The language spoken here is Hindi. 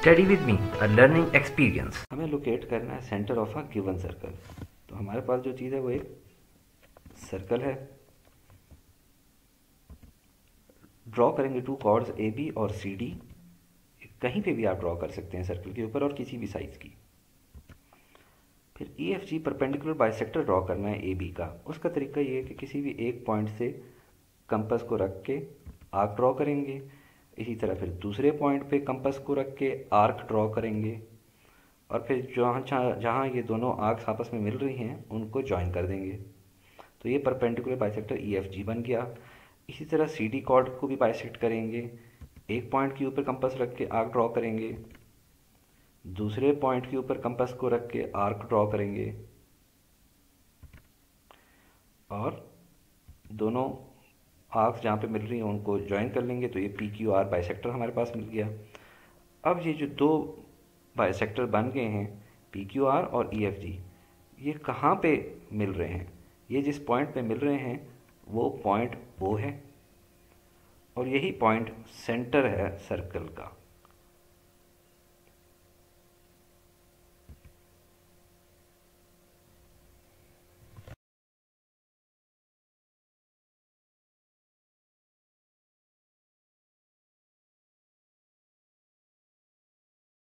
Study with me, a learning experience. हमें लोकेट करना है centre of a given circle तो हमारे पास जो चीज़ है वो एक सर्कल है। ड्रॉ करेंगे टू कॉर्ड्स ए बी और सी डी कहीं पे भी आप ड्रॉ कर सकते हैं सर्कल के ऊपर और किसी भी साइज़ की। फिर E F G perpendicular bisector draw करना है ए बी का। उसका तरीका ये है कि किसी भी एक पॉइंट से कंपस को रख के आर्क ड्रॉ करेंगे। इसी तरह फिर दूसरे पॉइंट पे कंपस को रख के आर्क ड्रॉ करेंगे और फिर जहाँ जहाँ ये दोनों आर्क्स आपस में मिल रही हैं, उनको ज्वाइन कर देंगे। तो ये perpendicular bisector E F G बन गया। इसी तरह सी डी कॉर्ड को भी बाइसेक्ट करेंगे। एक पॉइंट के ऊपर कंपस रख के आर्क ड्रॉ करेंगे। दूसरे पॉइंट के ऊपर कंपस को रख के आर्क ड्रॉ करेंगे। और दोनों आर्क्स जहाँ पे मिल रही हैं, उनको ज्वाइन कर लेंगे तो ये पी क्यू आर बाइसेक्टर हमारे पास मिल गया। अब ये जो दो बाइसेक्टर बन गए हैं पी क्यू आर और ई एफ़ जी ये कहाँ पे मिल रहे हैं? ये जिस पॉइंट पे मिल रहे हैं, वो पॉइंट वो है। और यही पॉइंट सेंटर है सर्कल का।